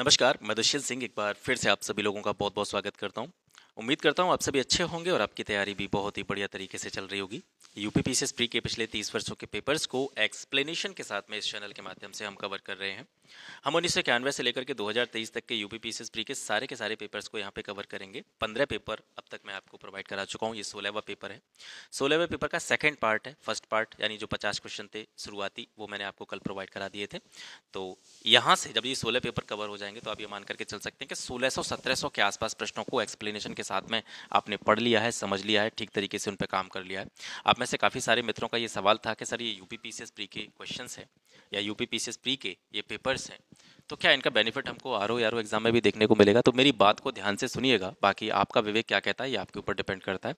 नमस्कार, मैं दुष्यंत सिंह एक बार फिर से आप सभी लोगों का बहुत बहुत स्वागत करता हूँ। उम्मीद करता हूँ आप सभी अच्छे होंगे और आपकी तैयारी भी बहुत ही बढ़िया तरीके से चल रही होगी। यूपी प्री के पिछले तीस वर्षों के पेपर्स को एक्सप्लेनेशन के साथ में इस चैनल के माध्यम से हम कवर कर रहे हैं। हम उन्नीस सौ इक्यानवे से लेकर के 2023 तक के यूपी प्री के सारे के सारे पेपर्स को यहाँ पे कवर करेंगे। पंद्रह पेपर अब तक मैं आपको प्रोवाइड करा चुका हूँ। ये सोलहवा पेपर है। सोलहवें पेपर का सेकेंड पार्ट है फ़र्स्ट पार्ट यानी जो पचास क्वेश्चन थे, शुरुआती, वो मैंने आपको कल प्रोवाइड करा दिए थे। तो यहाँ से जब ये सोलह पेपर कवर हो जाएँगे तो आप ये मान करके चल सकते हैं कि सोलह सौ, सत्रह सौ के आसपास प्रश्नों को एक्सप्लेनेशन के साथ में आपने पढ़ लिया है, समझ लिया है, ठीक तरीके से उन पर काम कर लिया है। आप में से काफ़ी सारे मित्रों का ये सवाल था कि सर, ये यू पी प्री के क्वेश्चन हैं या यू पी प्री के ये पेपर्स हैं तो क्या इनका बेनिफिट हमको R O R O exam में भी देखने को मिलेगा? तो मेरी बात को ध्यान से सुनिएगा, बाकी आपका विवेक क्या कहता है ये आपके ऊपर डिपेंड करता है।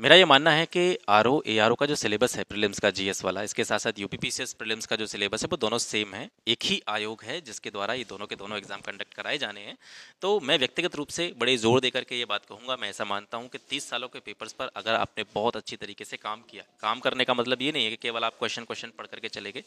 मेरा ये मानना है कि R O A R O का जो सिलेबस है प्रीलिम्स का जीएस वाला, इसके साथ साथ यूपी पीसीएस प्रीलिम्स का जो सिलेबस है, वो दोनों सेम है। एक ही आयोग है जिसके द्वारा ये दोनों के दोनों एग्ज़ाम कंडक्ट कराए जाने हैं। तो मैं व्यक्तिगत रूप से बड़े ज़ोर देकर के ये बात कहूँगा। मैं ऐसा मानता हूँ कि तीस सालों के पेपर्स पर अगर आपने बहुत अच्छी तरीके से काम किया, काम करने का मतलब ये नहीं है कि केवल आप क्वेश्चन क्वेश्चन पढ़ करके चले गए।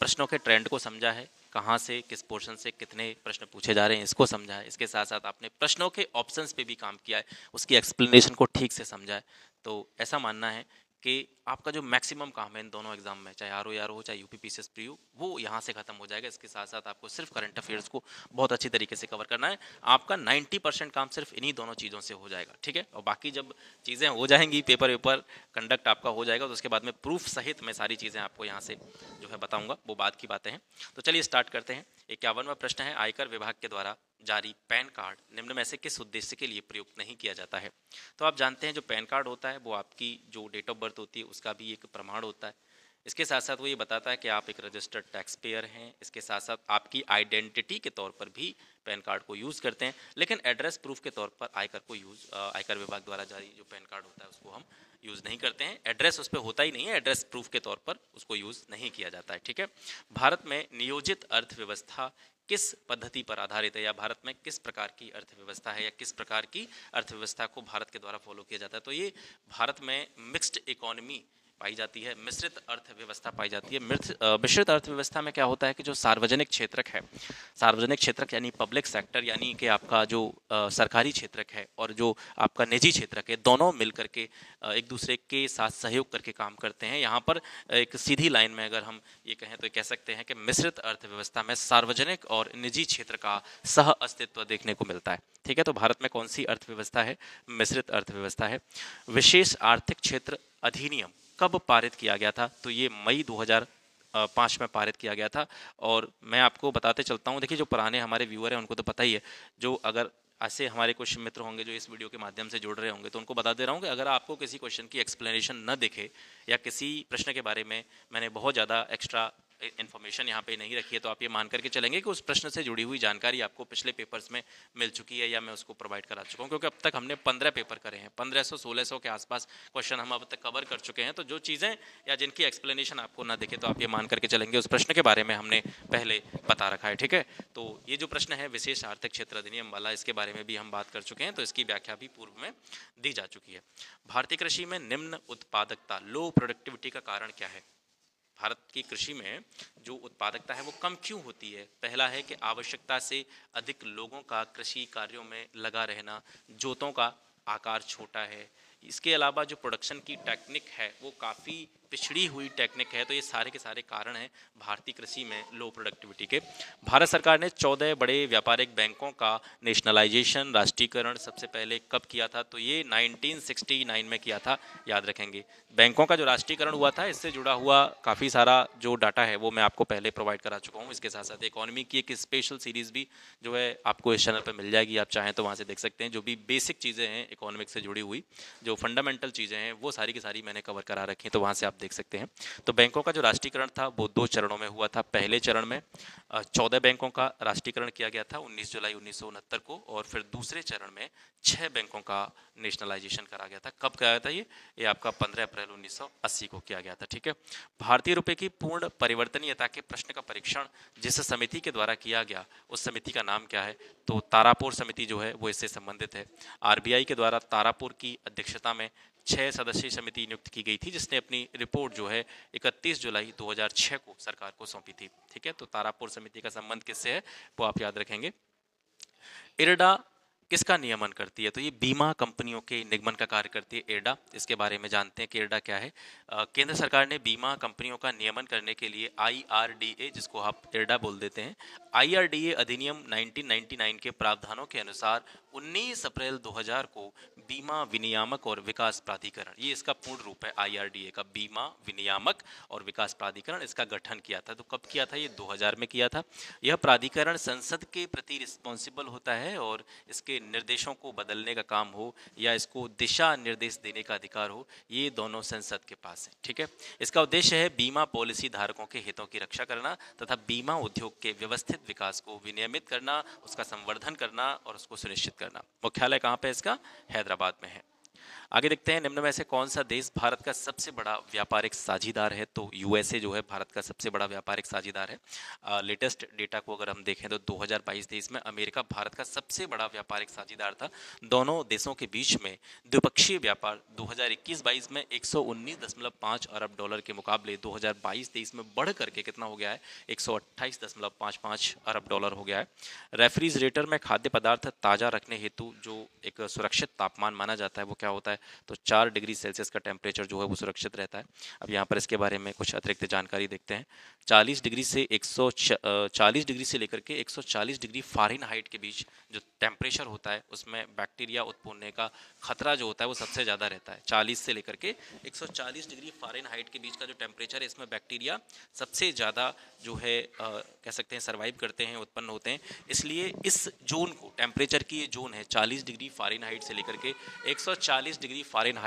प्रश्नों के ट्रेंड को समझा है, कहाँ से, किस पोर्शन से कितने प्रश्न पूछे जा रहे हैं, इसको समझा है। इसके साथ साथ आपने प्रश्नों के ऑप्शंस पे भी काम किया है, उसकी एक्सप्लेनेशन को ठीक से समझा है। तो ऐसा मानना है कि आपका जो मैक्सिमम काम है इन दोनों एग्ज़ाम में, चाहे आर ओ आर हो चाहे यू पी पी सी हो वो यहाँ से खत्म हो जाएगा। इसके साथ साथ आपको सिर्फ़ करंट अफेयर्स को बहुत अच्छी तरीके से कवर करना है। आपका 90 परसेंट काम सिर्फ़ इन्हीं दोनों चीज़ों से हो जाएगा, ठीक है? और बाकी जब चीज़ें हो जाएँगी पेपर वेपर कंडक्ट आपका हो जाएगा तो उसके बाद में प्रूफ सहित मैं सारी चीज़ें आपको यहाँ से जो है बताऊँगा, वो बाद की बातें हैं। तो चलिए स्टार्ट करते हैं। इक्यावनवा प्रश्न है, आयकर विभाग के द्वारा जारी पैन कार्ड निम्न में से किस उद्देश्य के लिए प्रयुक्त नहीं किया जाता है? तो आप जानते हैं जो पैन कार्ड होता है, वो आपकी जो डेट ऑफ़ बर्थ होती है, उसका भी एक प्रमाण होता है। इसके साथ साथ वो ये बताता है कि आप एक रजिस्टर्ड टैक्स पेयर हैं। इसके साथ साथ आपकी आइडेंटिटी के तौर पर भी पैन कार्ड को यूज़ करते हैं। लेकिन एड्रेस प्रूफ के तौर पर आयकर को यूज़ आयकर विभाग द्वारा जारी जो पैन कार्ड होता है, उसको हम यूज़ नहीं करते हैं। एड्रेस उस पर होता ही नहीं है। एड्रेस प्रूफ के तौर पर उसको यूज़ नहीं किया जाता है, ठीक है? भारत में नियोजित अर्थव्यवस्था किस पद्धति पर आधारित है या भारत में किस प्रकार की अर्थव्यवस्था है या किस प्रकार की अर्थव्यवस्था को भारत के द्वारा फॉलो किया जाता है? तो ये भारत में मिक्स्ड इकोनॉमी पाई जाती है, मिश्रित अर्थव्यवस्था पाई जाती है। मिश्रित अर्थव्यवस्था में क्या होता है कि जो सार्वजनिक क्षेत्रक है, सार्वजनिक क्षेत्रक यानी पब्लिक सेक्टर, यानी कि आपका जो सरकारी क्षेत्रक है और जो आपका निजी क्षेत्रक है, दोनों मिल करके एक दूसरे के साथ सहयोग करके काम करते हैं। यहाँ पर एक सीधी लाइन में अगर हम ये कहें तो कह सकते हैं कि मिश्रित अर्थव्यवस्था में सार्वजनिक और निजी क्षेत्र का सह अस्तित्व देखने को मिलता है। ठीक है तो भारत में कौन सी अर्थव्यवस्था है? मिश्रित अर्थव्यवस्था है। विशेष आर्थिक क्षेत्र अधिनियम। कब पारित किया गया था? तो ये मई 2005 में पारित किया गया था। और मैं आपको बताते चलता हूँ। देखिए, जो पुराने हमारे व्यूअर हैं, उनको तो पता ही है। जो अगर ऐसे हमारे कुछ मित्र होंगे, जो इस वीडियो के माध्यम से जुड़ रहे होंगे तो उनको बता दे रहा हूँ कि अगर आपको किसी क्वेश्चन की एक्सप्लेनेशन न दिखे या किसी प्रश्न के बारे में मैंने बहुत ज़्यादा एक्स्ट्रा इन्फॉर्मेशन यहाँ पे नहीं रखी है तो आप ये मान करके चलेंगे कि उस प्रश्न से जुड़ी हुई जानकारी आपको पिछले पेपर्स में मिल चुकी है या मैं उसको प्रोवाइड करा चुका हूँ, क्योंकि अब तक हमने पंद्रह पेपर करे हैं। पंद्रह सौ, सोलह सौ के आसपास क्वेश्चन हम अब तक कवर कर चुके हैं तो जो चीज़ें या जिनकी एक्सप्लेनेशन आपको ना दिखे तो आप ये मान करके चलेंगे। उस प्रश्न के बारे में हमने पहले बता रखा है, ठीक है? तो ये जो प्रश्न है, विशेष आर्थिक क्षेत्र अधिनियम वाला, इसके बारे में भी हम बात कर चुके हैं तो इसकी व्याख्या भी पूर्व में दी जा चुकी है। भारतीय कृषि में निम्न उत्पादकता लो प्रोडक्टिविटी का कारण क्या है? भारत की कृषि में जो उत्पादकता है वो कम क्यों होती है? पहला है कि आवश्यकता से अधिक लोगों का कृषि कार्यों में लगा रहना, जोतों का आकार छोटा है। इसके अलावा जो प्रोडक्शन की टेक्निक है वो काफ़ी पिछड़ी हुई टेक्निक है तो ये सारे के सारे कारण हैं भारतीय कृषि में लो प्रोडक्टिविटी के। भारत सरकार ने चौदह बड़े व्यापारिक बैंकों का नेशनलाइजेशन राष्ट्रीयकरण सबसे पहले कब किया था तो ये 1969 में किया था, याद रखेंगे। बैंकों का जो राष्ट्रीयकरण हुआ था, इससे जुड़ा हुआ काफ़ी सारा जो डाटा है, वो मैं आपको पहले प्रोवाइड करा चुका हूँ। इसके साथ साथ इकोनॉमी की एक स्पेशल सीरीज़ भी जो है आपको इस चैनल पर मिल जाएगी, आप चाहें तो वहाँ से देख सकते हैं, जो भी बेसिक चीज़ें हैं इकोनॉमिक से जुड़ी हुई, जो फंडामेंटल चीज़ें हैं, वो सारी की सारी मैंने कवर करा रखी हैं तो वहाँ से आप देख सकते हैं। तो बैंकों का जो राष्ट्रीयकरण था, वो दो चरणों में हुआ था। पहले चरण में चौदह बैंकों का राष्ट्रीयकरण किया गया था 19 जुलाई उन्नीस को, और फिर दूसरे चरण में छह बैंकों का नेशनलाइजेशन करा गया था। कब किया गया था ये? ये आपका 15 अप्रैल 1980 को किया गया था, ठीक है? भारतीय रुपए की पूर्ण परिवर्तनीयता के प्रश्न का परीक्षण जिस समिति के द्वारा किया गया, उस समिति का नाम क्या है? तो तारापुर समिति जो है, वो इससे संबंधित है। आरबीआई के द्वारा तारापुर की अध्यक्षता में छह सदस्यीय समिति नियुक्त की गई थी, जिसने अपनी रिपोर्ट जो है 31 जुलाई 2006 को सरकार को सौंपी थी। ठीक है तो तारापुर समिति का संबंध किससे है, वो आप याद रखेंगे। इरडा किसका नियमन करती है? तो ये बीमा कंपनियों के निगमन का कार्य करती है इरडा। इसके बारे में जानते हैं कि एरडा क्या है। केंद्र सरकार ने बीमा कंपनियों का नियमन करने के लिए आईआरडीए जिसको आप इरडा बोल देते हैं आईआरडीए अधिनियम 1999 के प्रावधानों के अनुसार 19 अप्रैल 2000 को बीमा विनियामक और विकास प्राधिकरण, ये इसका पूर्ण रूप है आईआरडीए का बीमा विनियामक और विकास प्राधिकरण इसका गठन किया था। तो कब किया था? ये 2000 में किया था। यह प्राधिकरण संसद के प्रति रिस्पॉन्सिबल होता है और इसके निर्देशों को बदलने का काम हो या इसको दिशा निर्देश देने का अधिकार हो, ये दोनों संसद के पास है। ठीक है? इसका उद्देश्य है बीमा पॉलिसी धारकों के हितों की रक्षा करना तथा बीमा उद्योग के व्यवस्थित विकास को विनियमित करना, उसका संवर्धन करना और उसको सुनिश्चित करना। मुख्यालय कहाँ पे इसका? हैदराबाद में है। आगे देखते हैं, निम्न में से कौन सा देश भारत का सबसे बड़ा व्यापारिक साझीदार है? तो यूएसए जो है, भारत का सबसे बड़ा व्यापारिक साझीदार है। लेटेस्ट डेटा को अगर हम देखें तो 2022-23 में अमेरिका भारत का सबसे बड़ा व्यापारिक साझीदार था। दोनों देशों के बीच में द्विपक्षीय व्यापार 2021-22 में 119.5 अरब डॉलर के मुकाबले 2022-23 में बढ़ करके कितना हो गया है? एक अरब डॉलर हो गया है। रेफ्रिजरेटर में खाद्य पदार्थ ताज़ा रखने हेतु जो एक सुरक्षित तापमान माना जाता है, वो क्या होता है? तो चार डिग्री सेल्सियस का टेम्परेचर जो है वो सुरक्षित रहता है। अब यहाँ पर इसके बारे में कुछ अतिरिक्त जानकारी देखते हैं। चालीस डिग्री से एक चालीस डिग्री से लेकर के एक डिग्री फारिन के बीच जो टेम्परेचर होता है उसमें बैक्टीरिया उत्पन्न का खतरा जो होता है वो सबसे ज़्यादा रहता है। 40 से लेकर के 140 डिग्री फारेन के बीच का जो टेम्परेचर है इसमें बैक्टीरिया सबसे ज़्यादा जो है आ, कह सकते हैं सर्वाइव करते हैं उत्पन्न होते हैं। इसलिए इस जोन को टेम्परेचर की ये जोन है 40 डिग्री फारेन से लेकर के 140 डिग्री फारेन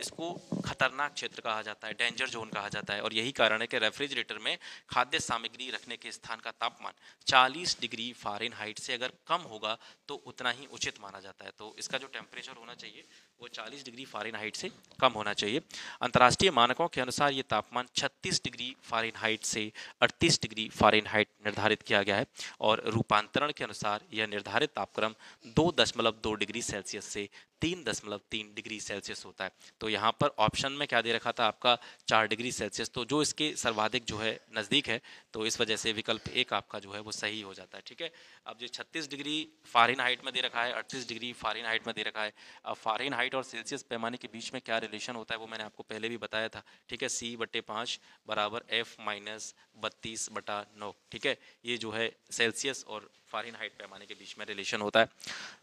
इसको खतरनाक क्षेत्र कहा जाता है डेंजर जोन कहा जाता है। और यही कारण है कि रेफ्रिजरेटर में खाद्य सामग्री रखने के स्थान का तापमान 40 डिग्री फारेन से अगर कम होगा तो उतना ही उचित माना जाता है। तो इसका जो टेम्परेचर होना चाहिए, वो 40 डिग्री फारेन से कम होना चाहिए। अंतर्राष्ट्रीय मानकों के अनुसार ये तापमान 36 डिग्री फारेन से 38 डिग्री फारेन निर्धारित किया गया है। और रूपांतरण के अनुसार यह निर्धारित तापक्रम दो दशमलव दो डिग्री सेल्सियस से तीन दशमलव तीन डिग्री सेल्सियस होता है। तो यहाँ पर ऑप्शन में क्या दे रखा था आपका चार डिग्री सेल्सियस तो जो इसके सर्वाधिक जो है नज़दीक है तो इस वजह से विकल्प एक आपका जो है वो सही हो जाता है, ठीक है? अब जो छत्तीस डिग्री फारिन हाइट में दे रखा है, अड़तीस डिग्री फारिन हाइट में दे रखा है। अब फारिन हाइट और सेल्सियस पैमाने के बीच में क्या रिलेशन होता है वो मैंने आपको पहले भी बताया था, ठीक है? सी बटे पाँच बराबर एफ़ माइनस बत्तीस बटा नौ, ठीक है? ये जो है सेल्सियस और फारिन हाइट पैमाने के बीच में रिलेशन होता है।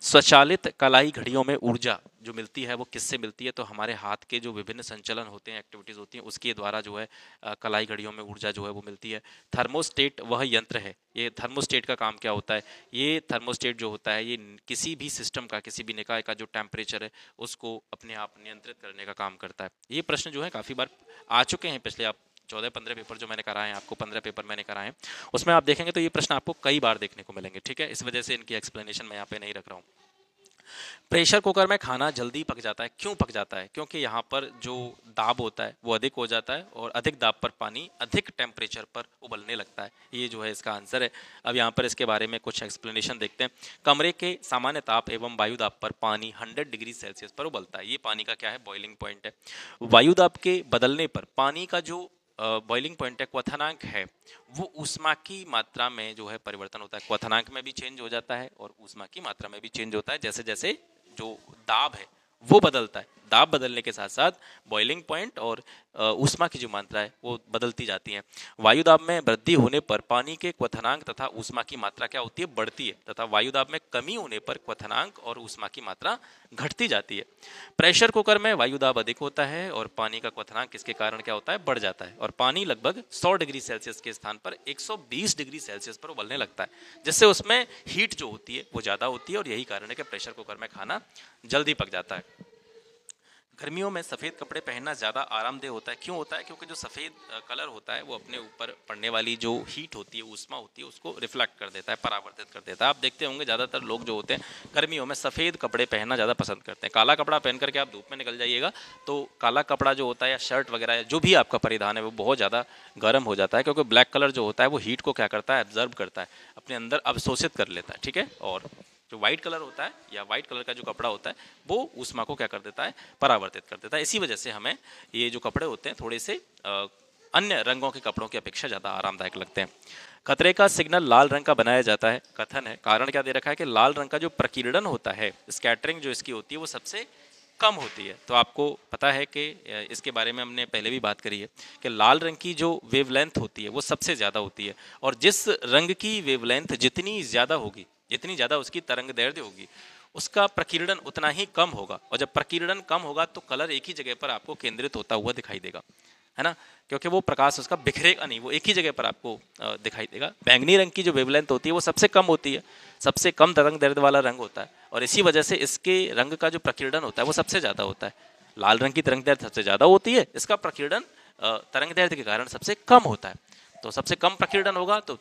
स्वचालित कलाई घड़ियों में ऊर्जा जो मिलती है वो किससे मिलती है? तो हमारे हाथ के जो विभिन्न संचलन होते हैं एक्टिविटीज़ होती हैं, उसके द्वारा जो है कलाई घड़ियों में ऊर्जा जो है वो मिलती है। थर्मोस्टेट वह यंत्र है। ये थर्मोस्टेट का काम क्या होता है? ये थर्मोस्टेट जो होता है, ये किसी भी सिस्टम का, किसी भी निकाय का जो टेम्परेचर है, उसको अपने आप नियंत्रित करने का काम करता है। ये प्रश्न जो है काफ़ी बार आ चुके हैं, पिछले आप चौदह, पंद्रह पेपर जो मैंने कराए हैं, आपको पंद्रह पेपर मैंने कराए हैं, उसमें आप देखेंगे तो ये प्रश्न आपको कई बार देखने को मिलेंगे, ठीक है? इस वजह से इनकी एक्सप्लेनेशन मैं यहाँ पे नहीं रख रहा हूँ। प्रेशर कुकर में खाना जल्दी पक जाता है। क्यों पक जाता है? क्योंकि यहाँ पर जो दाब होता है, वो अधिक हो जाता है और अधिक दाब पर पानी अधिक टेम्परेचर पर उबलने लगता है। ये जो है इसका आंसर है। अब यहाँ पर इसके बारे में कुछ एक्सप्लेनेशन देखते हैं। कमरे के सामान्य ताप एवं वायु दाब पर पानी 100 डिग्री सेल्सियस पर उबलता है। ये पानी का क्या है? बॉइलिंग पॉइंट है। वायु दाब के बदलने पर पानी का जो बॉइलिंग पॉइंट है, क्वथनांक है, वो ऊष्मा की मात्रा में जो है परिवर्तन होता है। क्वथनांक में भी चेंज हो जाता है और ऊष्मा की मात्रा में भी चेंज होता है। जैसे जैसे जो दाब है, वो बदलता है। दाब बदलने के साथ साथ बॉइलिंग पॉइंट और ऊष्मा की जो मात्रा है वो बदलती जाती है। वायु दाब में वृद्धि होने पर पानी के क्वथनांक तथा ऊष्मा की मात्रा क्या होती है? बढ़ती है, तथा वायु दाब में कमी होने पर क्वथनांक और ऊष्मा की मात्रा घटती जाती है। प्रेशर कुकर में वायु दाब अधिक होता है और पानी का क्वथनांक किसके कारण क्या होता है? बढ़ जाता है और पानी लगभग सौ डिग्री सेल्सियस के स्थान पर एक सौ बीस डिग्री सेल्सियस पर उबलने लगता है, जिससे उसमें हीट जो होती है, वो ज़्यादा होती है और यही कारण है कि प्रेशर कुकर में खाना जल्दी पक जाता है। गर्मियों में सफ़ेद कपड़े पहनना ज़्यादा आरामदेह होता है। क्यों होता है? क्योंकि जो सफ़ेद कलर होता है, वो अपने ऊपर पड़ने वाली जो हीट होती है उष्मा होती है, उसको रिफ्लेक्ट कर देता है, परावर्तित कर देता है। आप देखते होंगे, ज़्यादातर लोग जो होते हैं, गर्मियों में सफ़ेद कपड़े पहनना ज़्यादा पसंद करते हैं। काला कपड़ा पहन करके आप धूप में निकल जाइएगा तो काला कपड़ा जो होता है या शर्ट वगैरह या जो भी आपका परिधान है, वो बहुत ज़्यादा गर्म हो जाता है, क्योंकि ब्लैक कलर जो होता है, वो हीट को क्या करता है? ऑब्ज़र्व करता है, अपने अंदर अवशोषित कर लेता है, ठीक है? और जो व्हाइट कलर होता है या व्हाइट कलर का जो कपड़ा होता है, वो ऊष्मा को क्या कर देता है? परावर्तित कर देता है। इसी वजह से हमें ये जो कपड़े होते हैं, थोड़े से अन्य रंगों के कपड़ों की अपेक्षा ज़्यादा आरामदायक लगते हैं। खतरे का सिग्नल लाल रंग का बनाया जाता है। कथन है, कारण क्या दे रखा है कि लाल रंग का जो प्रकीर्णन होता है स्कैटरिंग जो इसकी होती है, वो सबसे कम होती है। तो आपको पता है कि इसके बारे में हमने पहले भी बात करी है कि लाल रंग की जो वेवलेंथ होती है, वो सबसे ज़्यादा होती है। और जिस रंग की वेवलेंथ जितनी ज़्यादा होगी जितनी ज़्यादा उसकी तरंग दैर्ध्य होगी, उसका प्रकीर्णन उतना ही कम होगा। और जब प्रकीर्णन कम होगा तो कलर एक ही जगह पर आपको केंद्रित होता हुआ दिखाई देगा। है ना? क्योंकि वो प्रकाश उसका बिखरेगा नहीं, वो एक ही जगह पर आपको दिखाई देगा। बैंगनी रंग की जो वेवलेंथ होती है, वो सबसे कम होती है। सबसे कम तरंग दर्द वाला रंग होता है। और इसी वजह से इसके रंग का जो प्रकीर्णन होता है, वो सबसे ज़्यादा होता है। लाल रंग की तरंग दर्द सबसे ज़्यादा होती है, इसका प्रकीर्णन तरंग दर्द के कारण सबसे कम होता है। तो सबसे कम प्रकीर्णन होगा तो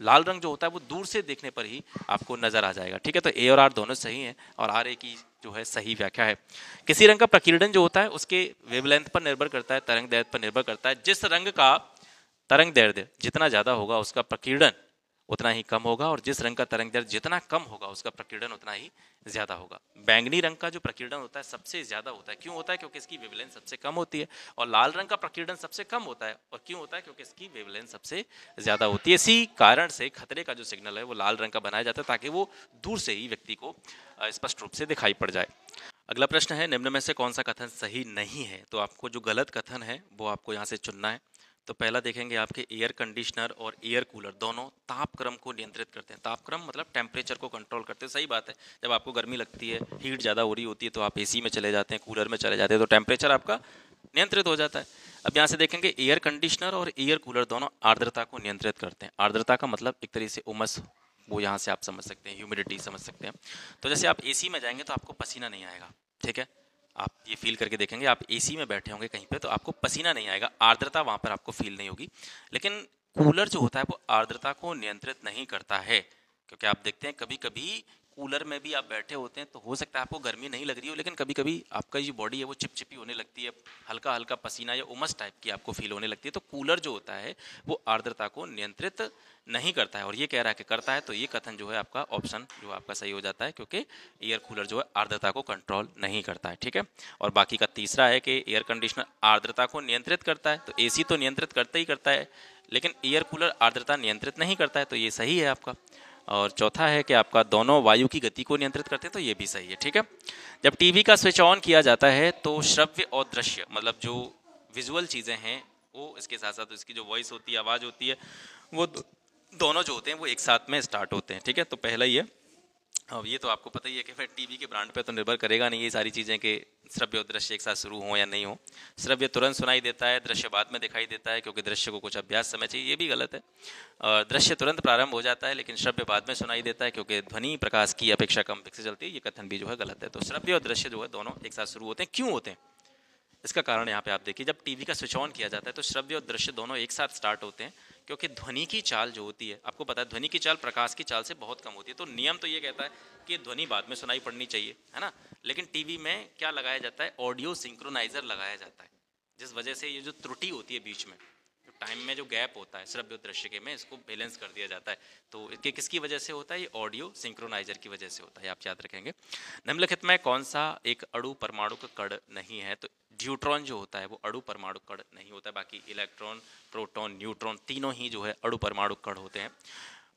लाल रंग जो होता है वो दूर से देखने पर ही आपको नज़र आ जाएगा। ठीक है तो ए और आर दोनों सही हैं और आर ए की जो है सही व्याख्या है। किसी रंग का प्रकीर्णन जो होता है, उसके वेवलेंथ पर निर्भर करता है, तरंग दैर्ध्य पर निर्भर करता है। जिस रंग का तरंग दैर्ध्य जितना ज़्यादा होगा, उसका प्रकीर्णन उतना ही कम होगा और जिस रंग का तरंग दैर्ध्य जितना कम होगा, उसका प्रकीर्णन उतना ही ज़्यादा होगा। बैंगनी रंग का जो प्रकीर्णन होता है, सबसे ज़्यादा होता है। क्यों होता है? क्योंकि इसकी वेवलेंथ सबसे कम होती है। और लाल रंग का प्रकीर्णन सबसे कम होता है। और क्यों होता है? क्योंकि इसकी वेवलेंथ सबसे ज़्यादा होती है। इसी कारण से खतरे का जो सिग्नल है, वो लाल रंग का बनाया जाता है, ताकि वो दूर से ही व्यक्ति को स्पष्ट रूप से दिखाई पड़ जाए। अगला प्रश्न है, निम्न में से कौन सा कथन सही नहीं है? तो आपको जो गलत कथन है, वो आपको यहाँ से चुनना है। तो पहला देखेंगे आपके एयर कंडीशनर और एयर कूलर दोनों तापक्रम को नियंत्रित करते हैं। तापक्रम मतलब टेम्परेचर को कंट्रोल करते हैं। सही बात है, जब आपको गर्मी लगती है हीट ज़्यादा हो रही होती है तो आप एसी में चले जाते हैं कूलर में चले जाते हैं तो टेम्परेचर आपका नियंत्रित हो जाता है। अब यहाँ से देखेंगे एयर कंडीशनर और एयर कूलर दोनों आर्द्रता को नियंत्रित करते हैं। आर्द्रता का मतलब एक तरीके से उमस, वो यहाँ से आप समझ सकते हैं ह्यूमिडिटी समझ सकते हैं। तो जैसे आप एसी में जाएँगे तो आपको पसीना नहीं आएगा, ठीक है? आप ये फील करके देखेंगे, आप एसी में बैठे होंगे कहीं पे तो आपको पसीना नहीं आएगा, आर्द्रता वहाँ पर आपको फील नहीं होगी। लेकिन कूलर जो होता है, वो आर्द्रता को नियंत्रित नहीं करता है, क्योंकि आप देखते हैं कभी कभी कूलर में भी आप बैठे होते हैं तो हो सकता है आपको गर्मी नहीं लग रही हो, लेकिन कभी कभी आपका जो बॉडी है, वो चिपचिपी होने लगती है हल्का हल्का पसीना या उमस टाइप की आपको फील होने लगती है तो कूलर जो होता है, वो आर्द्रता को नियंत्रित नहीं करता है। और ये कह रहा है कि करता है तो ये कथन जो है आपका ऑप्शन जो आपका सही हो जाता है, क्योंकि एयर कूलर जो है आर्द्रता को कंट्रोल नहीं करता है, ठीक है? और बाकी का तीसरा है कि एयर कंडीशनर आर्द्रता को नियंत्रित करता है तो एसी तो नियंत्रित करता ही करता है, लेकिन एयर कूलर आर्द्रता नियंत्रित नहीं करता है तो ये सही है आपका। और चौथा है कि आपका दोनों वायु की गति को नियंत्रित करते हैं तो ये भी सही है, ठीक है? जब टीवी का स्विच ऑन किया जाता है तो श्रव्य और दृश्य मतलब जो विजुअल चीज़ें हैं, वो इसके साथ साथ इसकी जो वॉइस होती है, आवाज़ होती है, वो दोनों जो होते हैं, वो एक साथ में स्टार्ट होते हैं, ठीक है? तो पहला ही है अब ये तो आपको पता ही है कि फिर टीवी के ब्रांड पे तो निर्भर करेगा नहीं ये सारी चीज़ें कि श्रव्य और दृश्य एक साथ शुरू हो या नहीं हो। श्रव्य तुरंत सुनाई देता है, दृश्य बाद में दिखाई देता है, क्योंकि दृश्य को कुछ अभ्यास समय चाहिए, ये भी गलत है। और दृश्य तुरंत प्रारंभ हो जाता है, लेकिन श्रव्य बाद में सुनाई देता है, क्योंकि ध्वनि प्रकाश की अपेक्षा कम से चलती है ये कथन भी जो है गलत है। तो श्रव्य और दृश्य जो है दोनों एक साथ शुरू होते हैं। क्यों होते हैं? इसका कारण यहाँ पे आप देखिए, जब टीवी का स्विच ऑन किया जाता है तो श्रव्य और दृश्य दोनों एक साथ स्टार्ट होते हैं, क्योंकि ध्वनि की चाल जो होती है, आपको पता है ध्वनि की चाल प्रकाश की चाल से बहुत कम होती है तो नियम तो ये कहता है कि ध्वनि बाद में सुनाई पड़नी चाहिए, है ना? लेकिन टीवी में क्या लगाया जाता है? ऑडियो सिंक्रोनाइजर लगाया जाता है, जिस वजह से ये जो त्रुटि होती है बीच में टाइम में जो गैप होता है, श्रव्य दृश्य के में, इसको बैलेंस कर दिया जाता है। तो इसके किसकी वजह से होता है? ये ऑडियो सिंक्रोनाइजर की वजह से होता है आप याद रखेंगे। निम्नलिखित में कौन सा एक अणु परमाणु का कड़ नहीं है तो ड्यूट्रॉन जो होता है वो अड़ु परमाणु कण नहीं होता है, बाकी इलेक्ट्रॉन, प्रोटॉन, न्यूट्रॉन तीनों ही जो है अड़ु परमाणु कण होते हैं।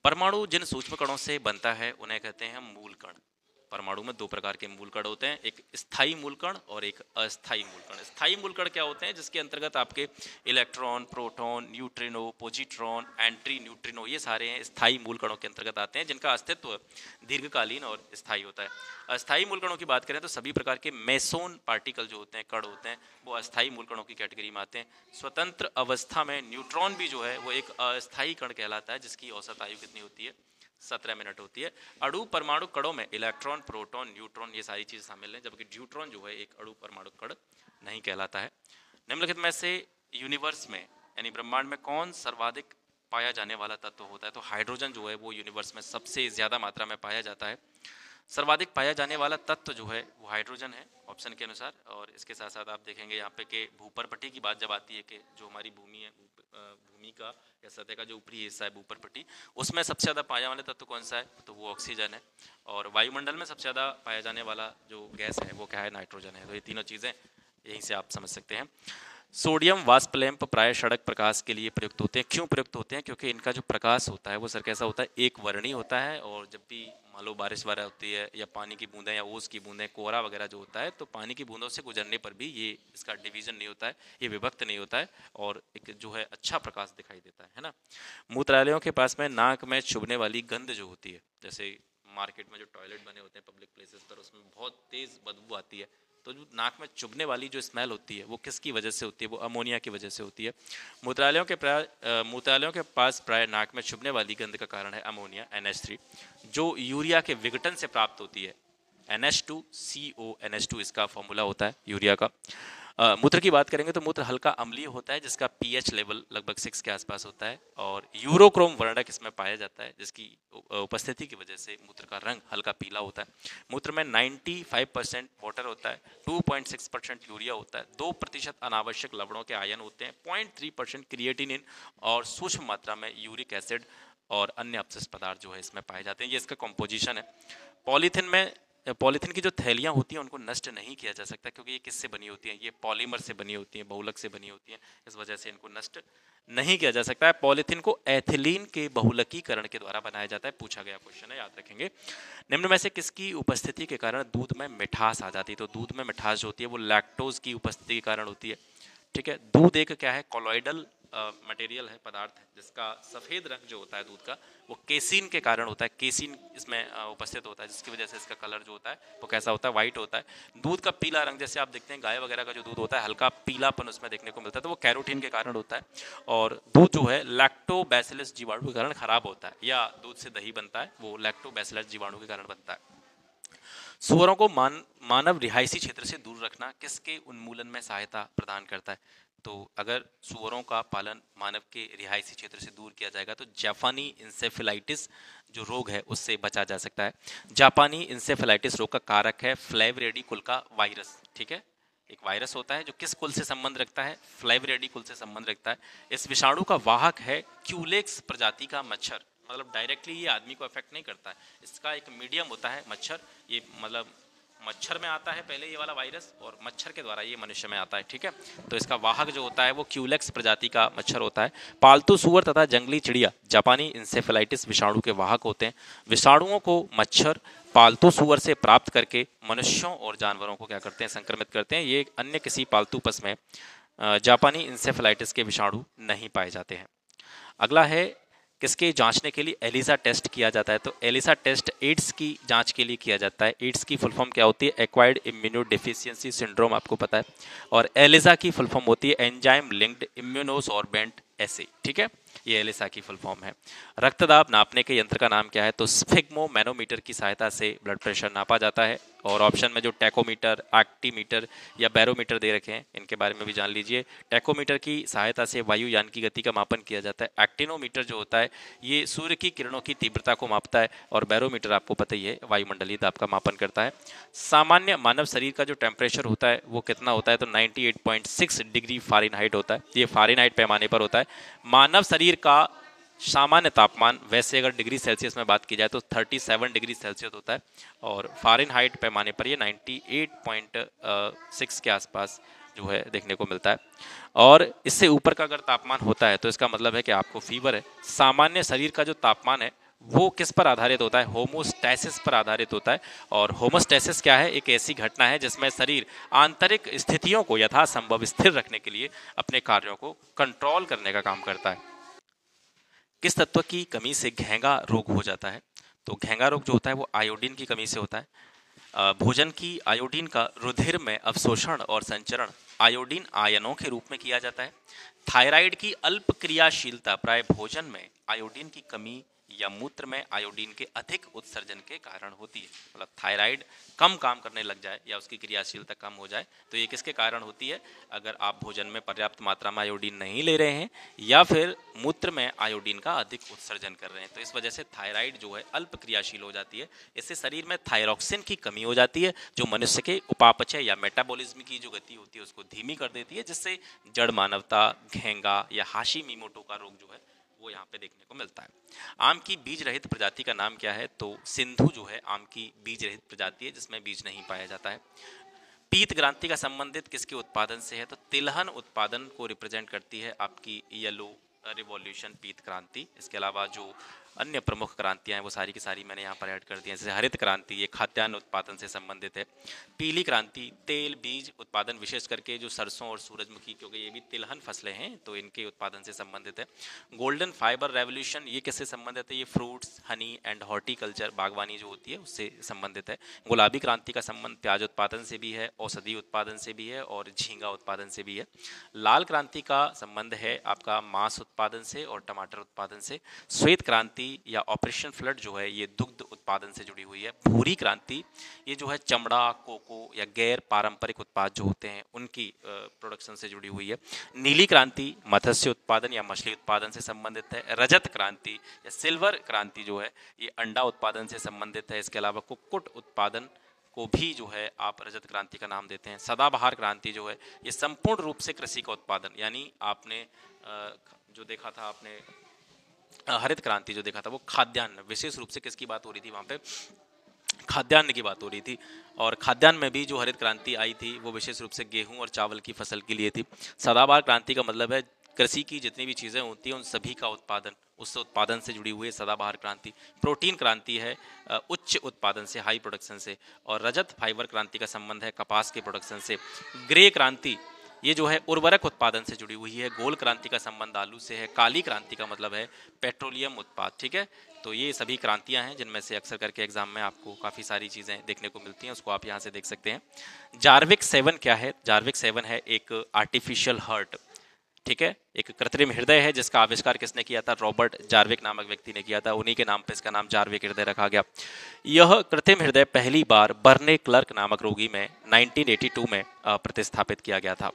परमाणु जिन सूक्ष्म कणों से बनता है, उन्हें कहते हैं मूल कण परमाणु में दो प्रकार के मूलकण होते हैं, एक स्थायी मूलकण और एक अस्थायी मूलकण। स्थायी मूलकण क्या होते हैं, जिसके अंतर्गत आपके electron, proton, neutrino, positron, anti, neutrino, ये सारे हैं स्थायी मूलकणों के अंतर्गत आते हैं, जिनका अस्तित्व दीर्घकालीन और स्थायी होता है। अस्थायी मूलकणों की बात करें तो सभी प्रकार के मेसोन पार्टिकल जो होते हैं, कण होते हैं, वो अस्थायी मूलकणों की कैटेगरी में आते हैं। स्वतंत्र अवस्था में न्यूट्रॉन भी जो है, वो एक अस्थायी कण कहलाता है, जिसकी औसत आयु कितनी होती है? सत्रह मिनट होती है। अणु परमाणु कड़ों में इलेक्ट्रॉन, प्रोटॉन, न्यूट्रॉन, ये सारी चीज़ शामिल हैं, जबकि ड्यूट्रॉन जो है, एक अणु परमाणु कड़ नहीं कहलाता है। निम्नलिखित में से यूनिवर्स में, यानी ब्रह्मांड में कौन सर्वाधिक पाया जाने वाला तत्व होता है तो हाइड्रोजन जो है, वो यूनिवर्स में सबसे ज़्यादा मात्रा में पाया जाता है। सर्वाधिक पाया जाने वाला तत्व जो है, वो हाइड्रोजन है ऑप्शन के अनुसार, और इसके साथ साथ आप देखेंगे यहाँ पे कि भूपर पट्टी की बात जब आती है कि जो हमारी भूमि है भूमि का या सतह का जो ऊपरी हिस्सा है ऊपर पट्टी, उसमें सबसे ज़्यादा पाया वाले तत्व कौन सा है? तो वो ऑक्सीजन है। और वायुमंडल में सबसे ज़्यादा पाया जाने वाला जो गैस है, वो क्या है? नाइट्रोजन है। तो ये तीनों चीज़ें यहीं से आप समझ सकते हैं। सोडियम वास्प लैंप प्राय सड़क प्रकाश के लिए प्रयुक्त होते हैं। क्यों प्रयुक्त होते हैं? क्योंकि इनका जो प्रकाश होता है, वो सर कैसा होता है? एक वर्णी होता है और जब भी मान लो बारिश वगैरह होती है या पानी की बूंदें या ओस की बूंदें, कोहरा वगैरह जो होता है तो पानी की बूंदों से गुजरने पर भी ये इसका डिवीज़न नहीं होता है, ये विभक्त नहीं होता है और एक जो है अच्छा प्रकाश दिखाई देता है है ना? मूत्रालयों के पास में नाक में चुभने वाली गंध जो होती है, जैसे मार्केट में जो टॉयलेट बने होते हैं, पब्लिक प्लेसेस पर, उसमें बहुत तेज़ बदबू आती है। तो जो नाक में चुभने वाली जो स्मेल होती है, वो किसकी वजह से होती है? वो अमोनिया की वजह से होती है। मूत्रालयों के प्राय मूत्रालयों के पास प्राय नाक में चुभने वाली गंध का कारण है अमोनिया एन जो यूरिया के विघटन से प्राप्त होती है एन एच इसका फॉर्मूला होता है यूरिया का। मूत्र की बात करेंगे तो मूत्र हल्का अम्लीय होता है, जिसका पीएच लेवल लगभग सिक्स के आसपास होता है, और यूरोक्रोम वर्णक इसमें पाया जाता है, जिसकी उपस्थिति की वजह से मूत्र का रंग हल्का पीला होता है। मूत्र में 95 परसेंट वाटर होता है 2.6 परसेंट यूरिया होता है, दो प्रतिशत अनावश्यक लवणों के आयन होते हैं पॉइंट थ्री परसेंट क्रिएटिनिन और सूक्ष्म मात्रा में यूरिक एसिड और अन्य अपशिष्ट पदार्थ जो है इसमें पाए जाते हैं। ये इसका कॉम्पोजिशन है। पॉलीथिन में पॉलीथीन की जो थैलियाँ होती हैं, उनको नष्ट नहीं किया जा सकता, क्योंकि ये किससे बनी होती हैं? ये पॉलीमर से बनी होती हैं, बहुलक से बनी होती हैं, इस वजह से इनको नष्ट नहीं किया जा सकता है। पॉलीथीन को एथिलीन के बहुलकीकरण के द्वारा बनाया जाता है, पूछा गया क्वेश्चन है, याद रखेंगे। निम्न में से किसकी उपस्थिति के कारण दूध में मिठास आ जाती है? तो दूध में मिठास जो होती है, वो लैक्टोज की उपस्थिति के कारण होती है। ठीक है, दूध एक क्या है? कोलोइडल मटेरियल है, पदार्थ है, जिसका सफ़ेद रंग जो होता है दूध का, वो केसिन के कारण होता है। केसिन इसमें उपस्थित होता है, जिसकी वजह से इसका कलर जो होता है, वो कैसा होता है? वाइट होता है। दूध का पीला रंग, जैसे आप देखते हैं, गाय वगैरह का जो दूध होता है, हल्का पीलापन उसमें देखने को मिलता है तो वो कैरोटीन के कारण होता है। और दूध जो है लैक्टोबैसिलस जीवाणु के कारण खराब होता है, या दूध से दही बनता है, वो लैक्टोबैसिलस जीवाणु के कारण बनता है। सुअरों को मान, मानव रिहायशी क्षेत्र से दूर रखना किसके उन्मूलन में सहायता प्रदान करता है? तो अगर सुअरों का पालन मानव के रिहायशी क्षेत्र से दूर किया जाएगा तो जापानी इंसेफेलाइटिस जो रोग है, उससे बचा जा सकता है। जापानी इंसेफेलाइटिस रोग का कारक है फ्लेवरेडी कुल का वायरस ठीक है? एक वायरस होता है जो किस कुल से संबंध रखता है? फ्लेवरेडी कुल से संबंध रखता है। इस विषाणु का वाहक है क्यूलेक्स प्रजाति का मच्छर। मतलब डायरेक्टली ये आदमी को अफेक्ट नहीं करता है। इसका एक मीडियम होता है मच्छर। ये मतलब मच्छर में आता है पहले ये वाला वायरस और मच्छर के द्वारा ये मनुष्य में आता है, ठीक है? तो इसका वाहक जो होता है वो क्यूलेक्स प्रजाति का मच्छर होता है। पालतू सुअर तथा जंगली चिड़िया, जापानी इंसेफेलाइटिस विषाणु के वाहक होते हैं। विषाणुओं को मच्छर पालतू सुअर से प्राप्त करके मनुष्यों और जानवरों को क्या करते हैं? संक्रमित करते हैं। ये अन्य किसी पालतू पस में जापानी इंसेफेलाइटिस के विषाणु नहीं पाए जाते हैं। अगला है किसके जांचने के लिए एलिसा टेस्ट किया जाता है? तो एलिसा टेस्ट एड्स की जाँच के लिए किया जाता है। एड्स की फुल फॉर्म क्या होती है? एक्वायर्ड इम्यूनो डिफिशियंसी सिंड्रोम आपको पता है। और एलिसा की फुल फॉर्म होती है एंजाइम लिंक्ड इम्यूनोस और बेंट ऐसे ठीक है? ये एलिसा की फुल फॉर्म है। रक्तदाब नापने के यंत्र का नाम क्या है? तो स्फिग्मो मैनोमीटर की सहायता से ब्लड प्रेशर नापा जाता है। और ऑप्शन में जो टैकोमीटर एक्टीमीटर या बैरोमीटर दे रखे हैं, इनके बारे में भी जान लीजिए। टैकोमीटर की सहायता से वायुयान की गति का मापन किया जाता है। एक्टिनोमीटर जो होता है, ये सूर्य की किरणों की तीव्रता को मापता है और बैरोमीटर आपको पता ही है, वायुमंडलीय दाब का मापन करता है। सामान्य मानव शरीर का जो टेम्परेचर होता है, वो कितना होता है तो नाइन्टी डिग्री फारेनहाइट होता है। ये फारेनहाइट पैमाने पर होता है। मानव शरीर का सामान्य तापमान, वैसे अगर डिग्री सेल्सियस में बात की जाए तो 37 डिग्री सेल्सियस होता है और फॉरेन हाइट पैमाने पर ये 98.6 के आसपास जो है देखने को मिलता है। और इससे ऊपर का अगर तापमान होता है तो इसका मतलब है कि आपको फीवर है। सामान्य शरीर का जो तापमान है, वो किस पर आधारित होता है? होमोस्टैसिस पर आधारित होता है और होमोस्टैसिस क्या है? एक ऐसी घटना है जिसमें शरीर आंतरिक स्थितियों को यथासंभव स्थिर रखने के लिए अपने कार्यों को कंट्रोल करने का काम करता है। किस तत्व की कमी से घेंगा रोग हो जाता है? तो घेंगा रोग जो होता है वो आयोडीन की कमी से होता है। भोजन की आयोडीन का रुधिर में अवशोषण और संचरण आयोडीन आयनों के रूप में किया जाता है। थायराइड की अल्प क्रियाशीलता प्राय भोजन में आयोडीन की कमी या मूत्र में आयोडीन के अधिक उत्सर्जन के कारण होती है। मतलब थायराइड कम काम करने लग जाए या उसकी क्रियाशीलता कम हो जाए तो ये किसके कारण होती है? अगर आप भोजन में पर्याप्त मात्रा में आयोडीन नहीं ले रहे हैं या फिर मूत्र में आयोडीन का अधिक उत्सर्जन कर रहे हैं तो इस वजह से थायराइड जो है अल्प क्रियाशील हो जाती है। इससे शरीर में थायरोक्सिन की कमी हो जाती है, जो मनुष्य के उपापचय या मेटाबॉलिज्म की जो गति होती है, उसको धीमी कर देती है, जिससे जड़ मानवता, घेंगा या हाशी मीमोटो का रोग जो है वो यहाँ पे देखने को मिलता है। आम की बीज रहित प्रजाति का नाम क्या है? तो सिंधु जो है, आम की बीज रहित प्रजाति है, जिसमें बीज नहीं पाया जाता है। पीत क्रांति का संबंधित किसके उत्पादन से है? तो तिलहन उत्पादन को रिप्रेजेंट करती है आपकी येलो रिवॉल्यूशन पीत क्रांति इसके अलावा जो अन्य प्रमुख क्रांतियाँ हैं, वो सारी की सारी मैंने यहाँ पर ऐड कर दी हैं। जैसे हरित क्रांति, ये खाद्यान्न उत्पादन से संबंधित है। पीली क्रांति, तेल, बीज उत्पादन विशेष करके जो सरसों और सूरजमुखी, क्योंकि ये भी तिलहन फ़सलें हैं तो इनके उत्पादन से संबंधित है। गोल्डन फाइबर रेवोल्यूशन, ये किससे संबंधित है? ये फ्रूट्स, हनी एंड हॉर्टिकल्चर, बागवानी जो होती है, उससे संबंधित है। गुलाबी क्रांति का संबंध प्याज उत्पादन से भी है, औषधि उत्पादन से भी है और झींगा उत्पादन से भी है। लाल क्रांति का संबंध है आपका मांस उत्पादन से और टमाटर उत्पादन से। श्वेत क्रांति क्रांति या ऑपरेशन फ्लड जो है, ये दुग्ध उत्पादन से जुड़ी हुई है। भूरी क्रांति, ये जो है चमड़ा, कोको या गैर पारंपरिक उत्पाद जो होते हैं, उनकी प्रोडक्शन से जुड़ी हुई है। नीली क्रांति मत्स्य उत्पादन या मछली उत्पादन से संबंधित है। रजत क्रांति या सिल्वर क्रांति जो है, ये अंडा उत्पादन से संबंधित है। इसके अलावा कुक्कुट उत्पादन को भी जो है, आप रजत क्रांति का नाम देते हैं। सदाबहार क्रांति जो है, ये संपूर्ण रूप से कृषि का उत्पादन, यानी आपने जो देखा था आपने हरित क्रांति जो देखा था, वो खाद्यान्न, विशेष रूप से किसकी बात हो रही थी वहाँ पे? खाद्यान्न की बात हो रही थी। और खाद्यान्न में भी जो हरित क्रांति आई थी, वो विशेष रूप से गेहूँ और चावल की फ़सल के लिए थी। सदाबहार क्रांति का मतलब है, कृषि की जितनी भी चीज़ें होती हैं, उन सभी का उत्पादन, उस उत्पादन से जुड़ी हुई सदाबहार क्रांति। प्रोटीन क्रांति है उच्च उत्पादन से, हाई प्रोडक्शन से। और रजत फाइबर क्रांति का संबंध है, कपास के प्रोडक्शन से। ग्रे क्रांति ये जो है उर्वरक उत्पादन से जुड़ी हुई है। गोल क्रांति का संबंध आलू से है, काली क्रांति का मतलब है पेट्रोलियम उत्पाद, ठीक है? तो ये सभी क्रांतियाँ हैं जिनमें से अक्सर करके एग्ज़ाम में आपको काफ़ी सारी चीज़ें देखने को मिलती हैं, उसको आप यहाँ से देख सकते हैं। जार्विक सेवन क्या है? जार्विक सेवन है एक आर्टिफिशियल हर्ट ठीक है? एक कृत्रिम हृदय है जिसका आविष्कार किसने किया था? रॉबर्ट जार्विक नामक व्यक्ति ने किया था। उन्हीं के नाम पर इसका नाम जार्विक हृदय रखा गया। यह कृत्रिम हृदय पहली बार बर्ने क्लर्क नामक रोगी में 1982 में प्रतिस्थापित किया गया था।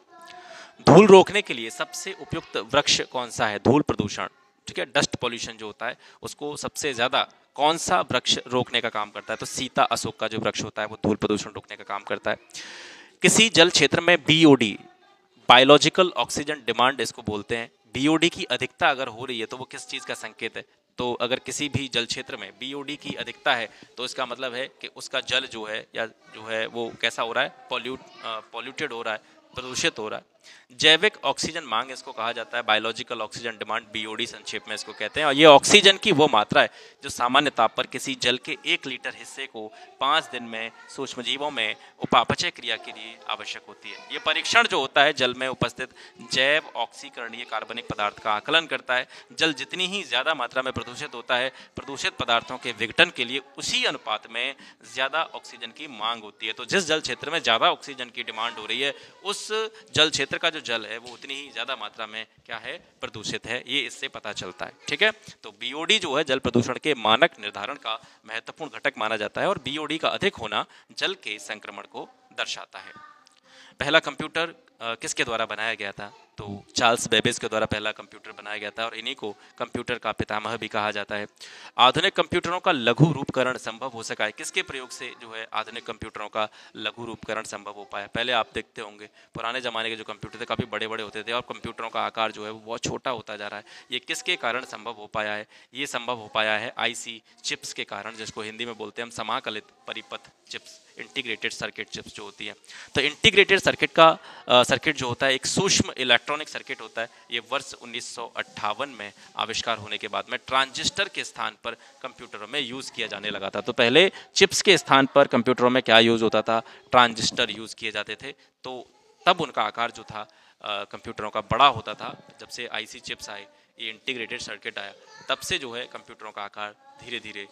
धूल रोकने के लिए सबसे उपयुक्त वृक्ष कौन सा है? धूल प्रदूषण, ठीक है? डस्ट पॉल्यूशन जो होता है, उसको सबसे ज़्यादा कौन सा वृक्ष रोकने का काम करता है? तो सीता अशोक का जो वृक्ष होता है, वो धूल प्रदूषण रोकने का काम करता है। किसी जल क्षेत्र में बीओडी बायोलॉजिकल ऑक्सीजन डिमांड इसको बोलते हैं। बीओडी की अधिकता अगर हो रही है तो वो किस चीज़ का संकेत है? तो अगर किसी भी जल क्षेत्र में बीओडी की अधिकता है तो इसका मतलब है कि उसका जल जो है या जो है, वो कैसा हो रहा है? पॉल्यूट पॉल्यूटेड हो रहा है, प्रदूषित हो रहा है। जैविक ऑक्सीजन मांग इसको कहा जाता है बायोलॉजिकल ऑक्सीजन डिमांड बीओडी संक्षेप में इसको कहते हैं। और ये ऑक्सीजन की वो मात्रा है जो सामान्य ताप पर किसी जल के एक लीटर हिस्से को पाँच दिन में सूक्ष्म जीवों में उपापचय क्रिया के लिए आवश्यक होती है। ये परीक्षण जो होता है, जल में उपस्थित जैव ऑक्सीकरणीय कार्बनिक पदार्थ का आकलन करता है। जल जितनी ही ज़्यादा मात्रा में प्रदूषित होता है, प्रदूषित पदार्थों के विघटन के लिए उसी अनुपात में ज़्यादा ऑक्सीजन की मांग होती है। तो जिस जल क्षेत्र में ज़्यादा ऑक्सीजन की डिमांड हो रही है, उस जल क्षेत्र क्षेत्र का जो जल है, वो उतनी ही ज़्यादा मात्रा में क्या है, प्रदूषित है, ये इससे पता चलता है, ठीक है? तो बीओडी जो है, जल प्रदूषण के मानक निर्धारण का महत्वपूर्ण घटक माना जाता है और बीओडी का अधिक होना जल के संक्रमण को दर्शाता है। पहला कंप्यूटर किसके द्वारा बनाया गया था? तो चार्ल्स बेबेज के द्वारा पहला कंप्यूटर बनाया गया था और इन्हीं को कंप्यूटर का पितामह भी कहा जाता है। आधुनिक कंप्यूटरों का लघु रूपकरण संभव हो सका है। किसके प्रयोग से जो है आधुनिक कंप्यूटरों का लघु रूपकरण संभव हो पाया? पहले आप देखते होंगे, पुराने ज़माने के जो कंप्यूटर थे काफ़ी बड़े बड़े होते थे और कंप्यूटरों का आकार जो है वो बहुत छोटा होता जा रहा है। ये किसके कारण संभव हो पाया है? ये संभव हो पाया है आईसी चिप्स के कारण, जिसको हिंदी में बोलते हैं हम समाकलित परिपथ चिप्स, इंटीग्रेटेड सर्किट चिप्स जो होती हैं। तो इंटीग्रेटेड सर्किट का सर्किट जो होता है, एक सूक्ष्म इलेक्ट्रॉनिक सर्किट होता है, ये वर्ष उन्नीस सौ अट्ठावन में आविष्कार होने के बाद में ट्रांजिस्टर के स्थान पर कंप्यूटरों में यूज़ किया जाने लगा था। तो पहले चिप्स के स्थान पर कंप्यूटरों में क्या यूज़ होता था? ट्रांजिस्टर यूज़ किए जाते थे। तो तब उनका आकार जो था कंप्यूटरों का बड़ा होता था। जब से आईसी चिप्स आए, ये इंटीग्रेटेड सर्किट आया, तब से जो है कंप्यूटरों का आकार धीरे धीरे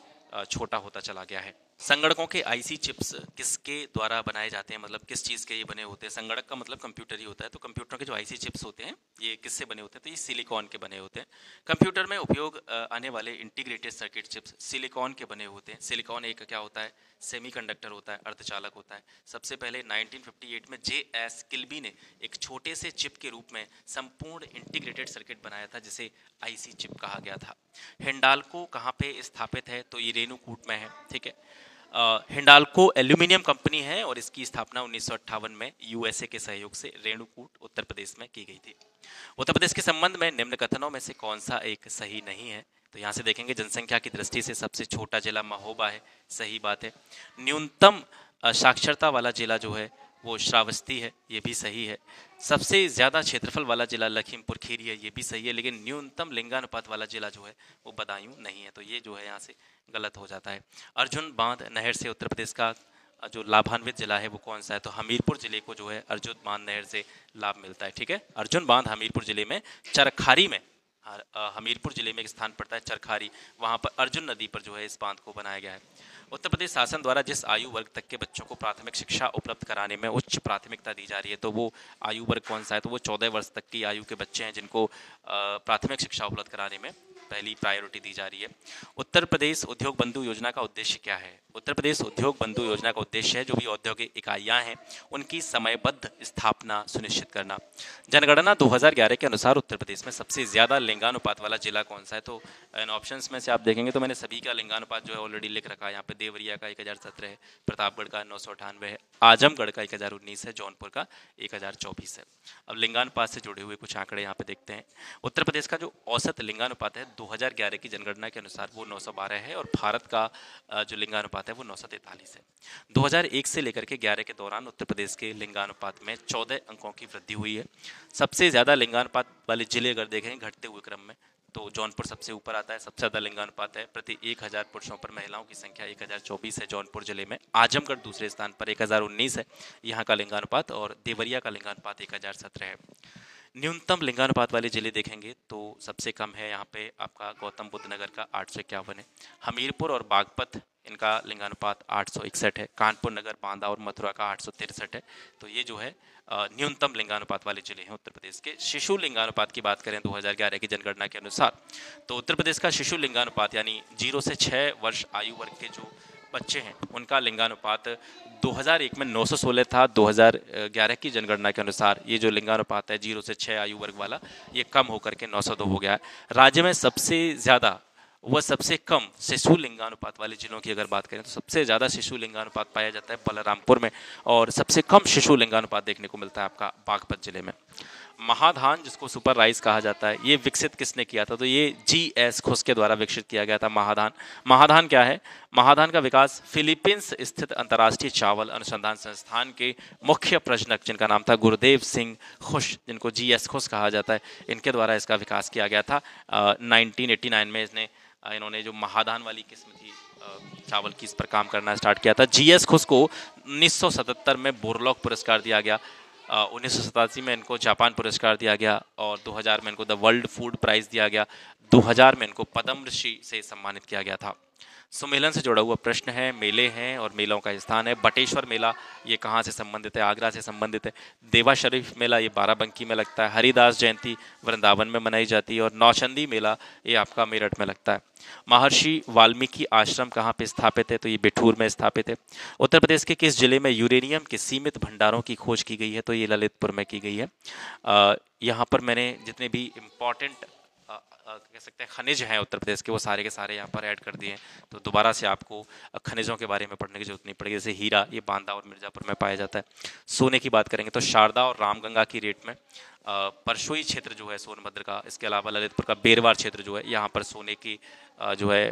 छोटा होता चला गया है। संगणकों के आईसी चिप्स किसके द्वारा बनाए जाते हैं? मतलब किस चीज़ के ये बने होते हैं? संगणक का मतलब कंप्यूटर ही होता है। तो कंप्यूटर के जो आईसी चिप्स होते हैं, ये किससे बने होते हैं? तो ये सिलिकॉन के बने होते हैं। कंप्यूटर में उपयोग आने वाले इंटीग्रेटेड सर्किट चिप्स सिलिकॉन के बने होते हैं। सिलिकॉन एक क्या होता है? सेमीकंडक्टर होता है अर्धचालक होता है। सबसे पहले 1958 में जे एस किल्बी ने एक छोटे से चिप के रूप में संपूर्ण इंटीग्रेटेड सर्किट बनाया था, जिसे आईसी चिप कहा गया था। हिंडाल्को कहाँ पे स्थापित है? तो ये रेणुकूट में है, ठीक है? हिंडाल्को एल्यूमिनियम कंपनी है और इसकी स्थापना उन्नीस सौ अट्ठावन में यूएसए के सहयोग से रेणुकूट, उत्तर प्रदेश में की गई थी। उत्तर प्रदेश के संबंध में निम्न कथनों में से कौन सा एक सही नहीं है? तो यहाँ से देखेंगे, जनसंख्या की दृष्टि से सबसे छोटा जिला महोबा है। सही बात है। न्यूनतम साक्षरता वाला जिला जो है, वो श्रावस्ती है। ये भी सही है। सबसे ज़्यादा क्षेत्रफल वाला जिला लखीमपुर खीरी है, ये भी सही है, लेकिन न्यूनतम लिंगानुपात वाला जिला जो है, वो बदायूं नहीं है तो ये जो है यहाँ से गलत हो जाता है। अर्जुन बाँध नहर से उत्तर प्रदेश का जो लाभान्वित जिला है, वो कौन सा है? तो हमीरपुर ज़िले को जो है, अर्जुन बाँध नहर से लाभ मिलता है, ठीक है? अर्जुन बाँध हमीरपुर ज़िले में, चरखारी में हमीरपुर ज़िले में एक स्थान पड़ता है चरखारी। वहाँ पर अर्जुन नदी पर जो है इस बाँध को बनाया गया है। उत्तर प्रदेश शासन द्वारा जिस आयु वर्ग तक के बच्चों को प्राथमिक शिक्षा उपलब्ध कराने में उच्च प्राथमिकता दी जा रही है तो वो आयु वर्ग कौन सा है तो वो चौदह वर्ष तक की आयु के बच्चे हैं जिनको प्राथमिक शिक्षा उपलब्ध कराने में पहली प्रायोरिटी दी जा रही है। उत्तर प्रदेश उद्योग बंधु योजना का उद्देश्य क्या है? उत्तर प्रदेश उद्योग बंधु योजना का उद्देश्य है, जो भी औद्योगिक इकाइयाँ हैं, उनकी समयबद्ध स्थापना सुनिश्चित करना। जनगणना 2011 के अनुसार उत्तर प्रदेश में सबसे ज़्यादा लिंगानुपात वाला जिला कौन सा है? तो इन ऑप्शंस में से आप देखेंगे तो मैंने सभी का लिंगानुपात जो है ऑलरेडी लिख रखा है। यहाँ पे देवरिया का एक हज़ार सत्रह है, प्रतापगढ़ का नौ सौ अठानवे है, आजमगढ़ का एक हज़ार उन्नीस है, जौनपुर का एक हज़ार चौबीस है। अब लिंगानुपात से जुड़े हुए कुछ आंकड़े यहाँ पे देखते हैं। उत्तर प्रदेश का जो औसत लिंगानुपात है 2011 की जनगणना के अनुसार वो 912 है और भारत का जो लिंगानुपात है, वो नौ है। 2001 से लेकर के 11 के दौरान उत्तर प्रदेश के लिंगानुपात में 14 अंकों की वृद्धि हुई है। सबसे ज़्यादा लिंगानुपात वाले ज़िले अगर देखें, घटते हुए क्रम में तो जौनपुर सबसे ऊपर आता है, सबसे ज़्यादा लिंगानुपात है प्रति एक हज़ार पुरुषों पर महिलाओं की संख्या एक हज़ार चौबीस है जौनपुर ज़िले में। आजमगढ़ दूसरे स्थान पर एक हज़ार उन्नीस है, यहाँ का लिंगानुपात और देवरिया का लिंगानुपात एक हज़ार सत्रह है। न्यूनतम लिंगानुपात वाले ज़िले देखेंगे तो सबसे कम है यहाँ पे आपका गौतम बुद्ध नगर का आठ सौ इक्यावन है। हमीरपुर और बागपत, इनका लिंगानुपात आठ सौ इकसठ है। कानपुर नगर, बांदा और मथुरा का आठ सौ तिरसठ है। तो ये जो है न्यूनतम लिंगानुपात वाले ज़िले हैं उत्तर प्रदेश के। शिशु लिंगानुपात की बात करें 2011 की जनगणना के अनुसार तो उत्तर प्रदेश का शिशु लिंगानुपात यानी ज़ीरो से छः वर्ष आयु वर्ग के जो बच्चे हैं, उनका लिंगानुपात 2001 में 916 था 2011 की जनगणना के अनुसार ये जो लिंगानुपात है, ज़ीरो से छः आयु वर्ग वाला, ये कम होकर के 902 हो गया है। राज्य में सबसे ज़्यादा वह सबसे कम शिशु लिंगानुपात वाले जिलों की अगर बात करें तो सबसे ज़्यादा शिशु लिंगानुपात पाया जाता है बलरामपुर में और सबसे कम शिशु लिंगानुपात देखने को मिलता है आपका बागपत ज़िले में। महाधान, जिसको सुपर राइस कहा जाता है, ये विकसित किसने किया था? तो ये जी एस खुस के द्वारा विकसित किया गया था महाधान। महाधान क्या है? महाधान का विकास फिलीपींस स्थित अंतर्राष्ट्रीय चावल अनुसंधान संस्थान के मुख्य प्रजनक, जिनका नाम था गुरुदेव सिंह खुश, जिनको जी एस खुश कहा जाता है। इनके द्वारा इसका विकास किया गया था। नाइनटीन में इसने इन्होंने जो महाधान वाली किस्म थी चावल की इस पर काम करना स्टार्ट किया था। जी एस खुश को 1977 में बोरलॉक पुरस्कार दिया गया। उन्नीस सौ सतासी में इनको जापान पुरस्कार दिया गया और 2000 में इनको द वर्ल्ड फ़ूड प्राइज़ दिया गया। 2000 में इनको पद्म ऋषि से सम्मानित किया गया था। सुमेलन से जुड़ा हुआ प्रश्न है, मेले हैं और मेलों का स्थान है। बटेश्वर मेला, ये कहाँ से संबंधित है? आगरा से संबंधित है। देवा शरीफ मेला, ये बाराबंकी में लगता है। हरिदास जयंती वृंदावन में मनाई जाती है और नौचंदी मेला, ये आपका मेरठ में लगता है। महर्षि वाल्मीकि आश्रम कहाँ पे स्थापित है? तो ये बिठूर में स्थापित है। उत्तर प्रदेश के किस ज़िले में यूरेनियम के सीमित भंडारों की खोज की गई है? तो ये ललितपुर में की गई है। यहाँ पर मैंने जितने भी इंपॉर्टेंट कह सकते हैं, खनिज हैं उत्तर प्रदेश के, वो सारे के सारे यहाँ पर ऐड कर दिए तो दोबारा से आपको खनिजों के बारे में पढ़ने की ज़रूरत नहीं पड़ेगी। जैसे हीरा, ये बांदा और मिर्ज़ापुर में पाया जाता है। सोने की बात करेंगे तो शारदा और रामगंगा की रेट में परसोई क्षेत्र जो है सोनभद्र का, इसके अलावा ललितपुर का बेरवार क्षेत्र जो है, यहाँ पर सोने की जो है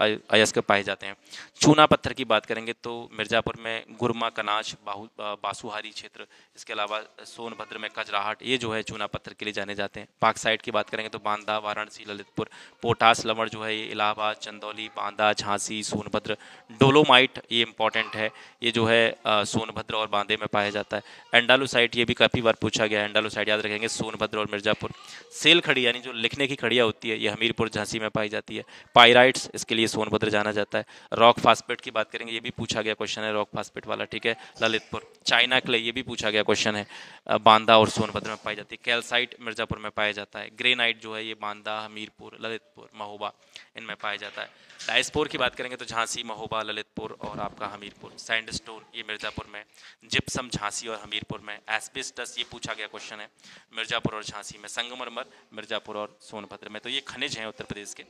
अयस्क पाए जाते हैं। चूना पत्थर की बात करेंगे तो मिर्ज़ापुर में गुरमा कनाच बाहु बासुहारी क्षेत्र, इसके अलावा सोनभद्र में कजराहट, ये जो है चूना पत्थर के लिए जाने जाते हैं। पाक साइड की बात करेंगे तो बांदा, वाराणसी ललितपुर, पोटास लवण जो है ये, इलाहाबाद, चंदौली, बांदा, झांसी, सोनभद्र, डोलोमाइट ये इंपॉर्टेंट है। ये जो है सोनभद्र और बांदे में पाया जाता है। एंडालूसाइट ये भी काफ़ी बार पूछा गया है। एंडालूसाइट याद रखेंगे, सोनभद्र और मिर्ज़ापुर। सेल खड़ी यानी जो लिखने की खड़िया होती है, ये हमीरपुर, झांसी में पाई जाती है। पायराइट्स, इसके लिए सोनभद्र जाना जाता है। रॉक फास्पेट की बात करेंगे, ये भी पूछा गया क्वेश्चन है, रॉक फास्पेट वाला, ठीक है? ललितपुर। चाइना क्ले ये भी पूछा गया क्वेश्चन है। बांदा और सोनभद्र में पाई जाती है। कैलसाइट मिर्ज़ापुर में पाया जाता है। ग्रेनाइट जो है, ये बांदा हमीरपुर ललितपुर, महोबा इनमें पाया जाता है। डाइसपोर की बात करेंगे तो झांसी, महोबा, ललितपुर और आपका हमीरपुर। सैंडस्टोन, ये मिर्ज़ापुर में, जिप्सम झांसी और हमीरपुर में, एसपिस्टस, ये पूछा गया क्वेश्चन है, मिर्ज़ापुर और झांसी में, संगमरमर, मिर्ज़ापुर और सोनभद्र में। तो ये खनिज हैं उत्तर प्रदेश के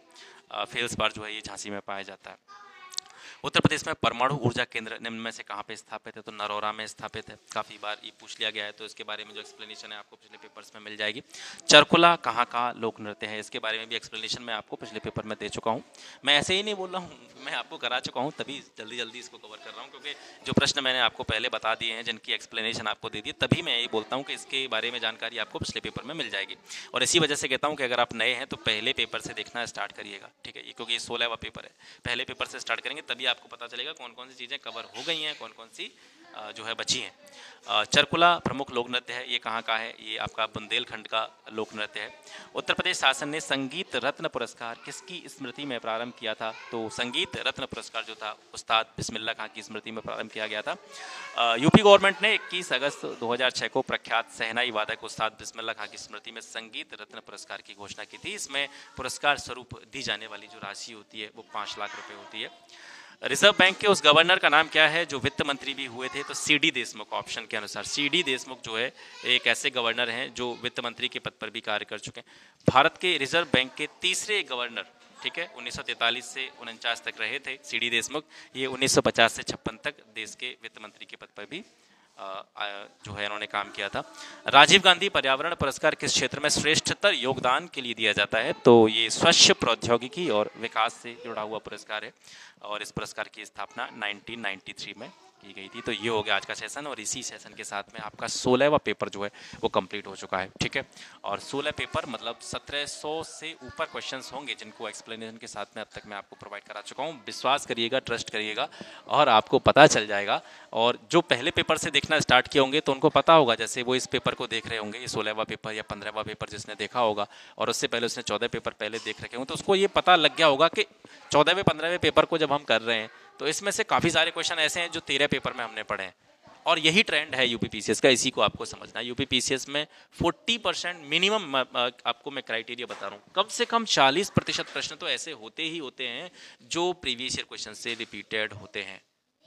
फेल्स बार जो है ये झांसी में पाया जाता है। उत्तर प्रदेश में परमाणु ऊर्जा केंद्र निम्न में से कहाँ पे स्थापित है? तो नरोरा में स्थापित है। काफ़ी बार ये पूछ लिया गया है तो इसके बारे में जो एक्सप्लेनेशन है आपको पिछले पेपर्स में मिल जाएगी। चरकुला कहाँ कहाँ लोक नृत्य है? इसके बारे में भी एक्सप्लेनेशन मैं आपको पिछले पेपर में दे चुका हूँ। मैं ऐसे ही नहीं बोल रहा हूँ, मैं आपको करा चुका हूँ, तभी जल्दी जल्दी इसको कवर कर रहा हूँ, क्योंकि जो प्रश्न मैंने आपको पहले बता दिए हैं, जिनकी एक्सप्लेनेशन आपको दे दी, तभी मैं ये बोलता हूँ कि इसके बारे में जानकारी आपको पिछले पेपर में मिल जाएगी। और इसी वजह से कहता हूँ कि अगर आप नए हैं तो पहले पेपर से देखना स्टार्ट करिएगा, ठीक है? क्योंकि ये सोलहवा पेपर है। पहले पेपर से स्टार्ट करेंगे, तभी आपको पता चलेगा कौन कौन सी चीज़ें कवर हो गई हैं कौन कौन सी जो है बची हैं। चरकुला प्रमुख लोक नृत्य है, ये कहाँ का है? ये आपका बुंदेलखंड का लोक नृत्य है। उत्तर प्रदेश शासन ने संगीत रत्न पुरस्कार किसकी स्मृति में प्रारंभ किया था? तो संगीत रत्न पुरस्कार जो था, उस्ताद बिस्मिल्ला खां की स्मृति में प्रारंभ किया गया था। यूपी गवर्नमेंट ने 21 अगस्त 2006 को प्रख्यात सहनाई वादक उस्ताद बिस्मिल्ला खां की स्मृति में संगीत रत्न पुरस्कार की घोषणा की थी। इसमें पुरस्कार स्वरूप दी जाने वाली जो राशि होती है, वो पाँच लाख रुपये होती है। रिज़र्व बैंक के उस गवर्नर का नाम क्या है, जो वित्त मंत्री भी हुए थे तो सी डी देशमुख ऑप्शन के अनुसार। सी डी देशमुख जो है, एक ऐसे गवर्नर हैं, जो वित्त मंत्री के पद पर भी कार्य कर चुके हैं। भारत के रिज़र्व बैंक के तीसरे गवर्नर, ठीक है 1943 से उनचास तक रहे थे सी डी देशमुख। ये 1950 से छप्पन तक देश के वित्त मंत्री के पद पर भी जो है इन्होंने काम किया था। राजीव गांधी पर्यावरण पुरस्कार किस क्षेत्र में श्रेष्ठतर योगदान के लिए दिया जाता है? तो ये स्वच्छ प्रौद्योगिकी और विकास से जुड़ा हुआ पुरस्कार है और इस पुरस्कार की स्थापना 1993 में की गई थी तो ये हो गया आज का सेशन और इसी सेशन के साथ में आपका सोलहवा पेपर जो है, वो कंप्लीट हो चुका है, ठीक है? और सोलह पेपर मतलब सत्रह सौ से ऊपर क्वेश्चंस होंगे जिनको एक्सप्लेनेशन के साथ में अब तक मैं आपको प्रोवाइड करा चुका हूँ। विश्वास करिएगा ट्रस्ट करिएगा और आपको पता चल जाएगा। और जो पहले पेपर से देखना स्टार्ट किए होंगे तो उनको पता होगा, जैसे वो इस पेपर को देख रहे होंगे, ये सोलहवा पेपर या पंद्रहवा पेपर जिसने देखा होगा, और उससे पहले उसने चौदह पेपर पहले देख रखे होंगे तो उसको ये पता लग गया होगा कि चौदहवें, पंद्रहवें पेपर को जब हम कर रहे हैं तो इसमें से काफ़ी सारे क्वेश्चन ऐसे हैं जो तेरह पेपर में हमने पढ़े हैं। और यही ट्रेंड है यूपी पी का, इसी को आपको समझना है। पी में 40 परसेंट मिनिमम आपको मैं क्राइटेरिया बता रहा हूँ। कम से कम 40 प्रतिशत प्रश्न तो ऐसे होते ही होते हैं जो प्रीवियस ईयर क्वेश्चन से रिपीटेड होते हैं।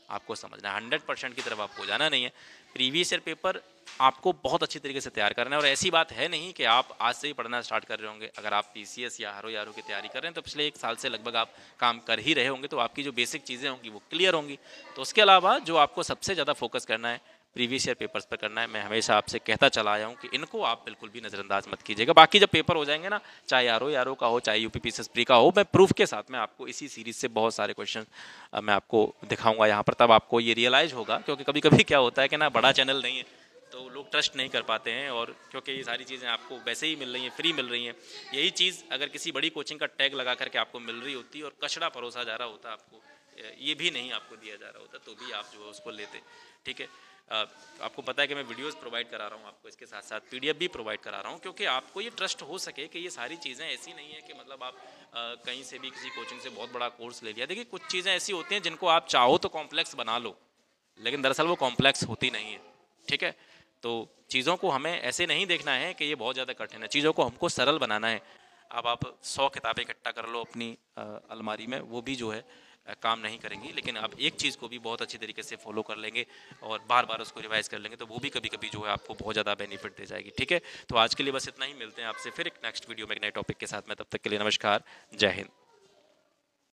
आपको समझना है। हंड्रेड परसेंट की तरफ़ आपको जाना नहीं है। प्रीवियस ईयर पेपर आपको बहुत अच्छी तरीके से तैयार करना है और ऐसी बात है नहीं कि आप आज से ही पढ़ना स्टार्ट कर रहे होंगे। अगर आप पीसीएस या हारो यारो की तैयारी कर रहे हैं तो पिछले एक साल से लगभग आप काम कर ही रहे होंगे तो आपकी जो बेसिक चीज़ें होंगी वो क्लियर होंगी। तो उसके अलावा जो आपको सबसे ज़्यादा फोकस करना है प्रीवियस ईयर पेपर्स पर करना है, मैं हमेशा आपसे कहता चला आया हूँ कि इनको आप बिल्कुल भी नज़रअंदाज मत कीजिएगा। बाकी जब पेपर हो जाएँगे ना, चाहे आर ओ का हो, चाहे यू पी प्री का हो, मैं प्रूफ के साथ में आपको इसी सीरीज़ से बहुत सारे क्वेश्चन मैं आपको दिखाऊँगा यहाँ पर, तब आपको ये रियलाइज़ होगा, क्योंकि कभी कभी क्या होता है कि ना, बड़ा चैनल नहीं है तो लोग ट्रस्ट नहीं कर पाते हैं, और क्योंकि ये सारी चीज़ें आपको वैसे ही मिल रही हैं फ्री मिल रही हैं, यही चीज़ अगर किसी बड़ी कोचिंग का टैग लगा करके आपको मिल रही होती और कचड़ा परोसा जा रहा होता आपको ये भी नहीं आपको दिया जा रहा होता तो भी आप जो है उसको लेते, ठीक है? आपको पता है कि मैं वीडियोस प्रोवाइड करा रहा हूँ आपको, इसके साथ साथ पीडीएफ भी प्रोवाइड करा रहा हूँ, क्योंकि आपको ये ट्रस्ट हो सके कि ये सारी चीज़ें ऐसी नहीं है कि मतलब आप कहीं से भी किसी कोचिंग से बहुत बड़ा कोर्स ले लिया। देखिए, कुछ चीज़ें ऐसी होती हैं जिनको आप चाहो तो कॉम्प्लेक्स बना लो, लेकिन दरअसल वो कॉम्प्लेक्स होती नहीं है, ठीक है? तो चीज़ों को हमें ऐसे नहीं देखना है कि ये बहुत ज़्यादा कठिन है। चीज़ों को हमको सरल बनाना है। अब आप सौ किताबें इकट्ठा कर लो अपनी अलमारी में, वो भी जो है काम नहीं करेंगी, लेकिन आप एक चीज़ को भी बहुत अच्छी तरीके से फॉलो कर लेंगे और बार बार उसको रिवाइज कर लेंगे तो वो भी कभी कभी जो है आपको बहुत ज़्यादा बेनिफिट दे जाएगी, ठीक है? तो आज के लिए बस इतना ही, मिलते हैं आपसे फिर एक नेक्स्ट वीडियो में एक नए टॉपिक के साथ में, तब तक के लिए नमस्कार, जय हिंद।